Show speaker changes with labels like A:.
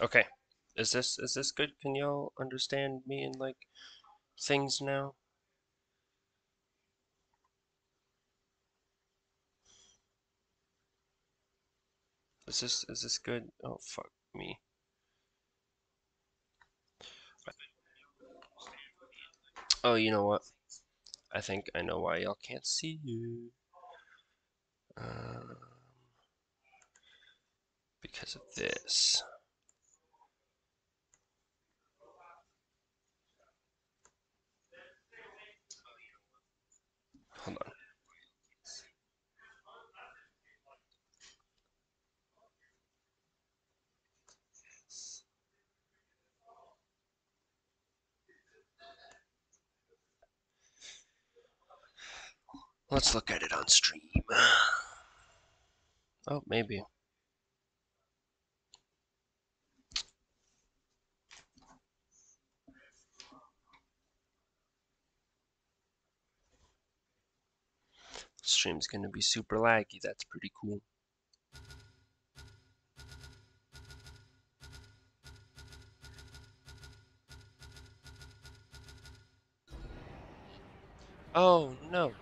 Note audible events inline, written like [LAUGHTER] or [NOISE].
A: Okay. Is this is this good? Can y'all understand me and like things now? Is this is this good? Oh fuck me. Oh, you know what? I think I know why y'all can't see you. Um, because of this. Let's look at it on stream. [SIGHS] Oh, maybe. Stream's gonna be super laggy. That's pretty cool. Oh, no.